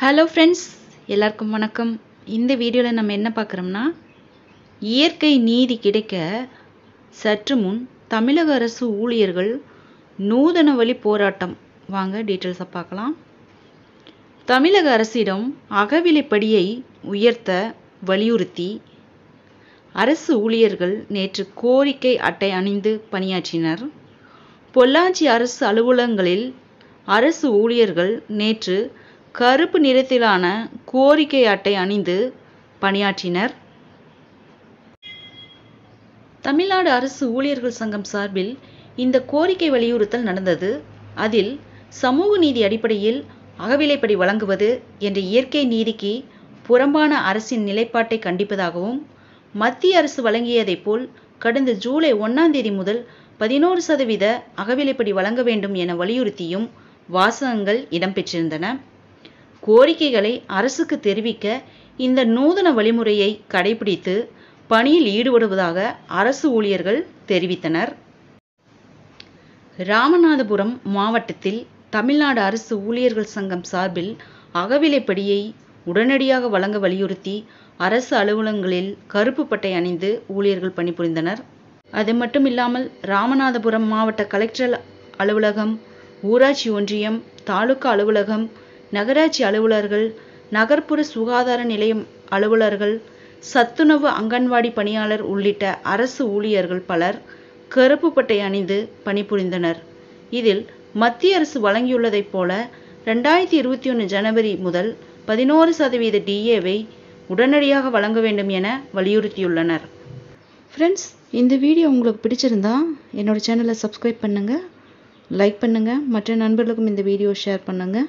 Hello friends எல்லாருக்கும் வணக்கம். இந்த வீடியோவில் நம்ம என்ன பார்க்குறோம்னா இயற்கை நீதி கிடைக்க சற்று முன் தமிழக அரசு ஊழியர்கள் நூதன வழி போராட்டம். வாங்க டீட்டெயில்ஸை பார்க்கலாம். தமிழக அரசிடம் அகவிலைப்படியை உயர்த்த வலியுறுத்தி அரசு ஊழியர்கள் நேற்று கோரிக்கை அட்டை அணிந்து பணியாற்றினர். பொள்ளாச்சி அரசு அலுவலகங்களில் அரசு ஊழியர்கள் நேற்று கருப்பு நிறத்திலான கோரிக்கை அட்டை அணிந்து பணியாற்றினர். தமிழ்நாடு அரசு ஊழியர்கள் சங்கம் சார்பில் இந்த கோரிக்கை வலியுறுத்தல் நடந்தது. அதில் சமூக நீதி அடிப்படையில் அகவிலைப்படி வழங்குவது என்ற இயற்கை நீதிக்கு புறம்பான அரசின் நிலைப்பாட்டை கண்டிப்பதாகவும் மத்திய அரசு வழங்கியதைப் போல் கடந்த ஜூலை ஒன்றாம் தேதி முதல் பதினோரு சதவீத அகவிலைப்படி வழங்க வேண்டும் என வலியுறுத்தியும் வாசகங்கள் இடம்பெற்றிருந்தன. கோரிக்கைகளை அரசுக்கு தெரிவிக்க இந்த நூதன வழிமுறையை கடைபிடித்து பணியில் ஈடுபடுவதாக அரசு ஊழியர்கள் தெரிவித்தனர். ராமநாதபுரம் மாவட்டத்தில் தமிழ்நாடு அரசு ஊழியர்கள் சங்கம் சார்பில் அகவிலைப்படியை உடனடியாக வழங்க வலியுறுத்தி அரசு அலுவலகங்களில் கருப்பு பட்டை அணிந்து ஊழியர்கள் பணிபுரிந்தனர். அது மட்டும் இல்லாமல் ராமநாதபுரம் மாவட்ட கலெக்டர் அலுவலகம் ஊராட்சி ஒன்றியம் தாலுகா அலுவலகம் நகராட்சி அலுவலர்கள் நகர்ப்புற சுகாதார நிலையம் அலுவலர்கள் சத்துணவு அங்கன்வாடி பணியாளர் உள்ளிட்ட அரசு ஊழியர்கள் பலர் கருப்பு பட்டை அணிந்து பணிபுரிந்தனர். இதில் மத்திய அரசு வழங்கியுள்ளதைப் போல ரெண்டாயிரத்தி இருபத்தி ஒன்று ஜனவரி முதல் பதினோரு சதவீத டிஏவை உடனடியாக வழங்க வேண்டும் என வலியுறுத்தியுள்ளனர். ஃப்ரெண்ட்ஸ் இந்த வீடியோ உங்களுக்கு பிடிச்சிருந்தா என்னோட சேனலை சப்ஸ்கிரைப் பண்ணுங்கள் லைக் பண்ணுங்கள் மற்ற நண்பர்களுக்கும் இந்த வீடியோ ஷேர் பண்ணுங்கள்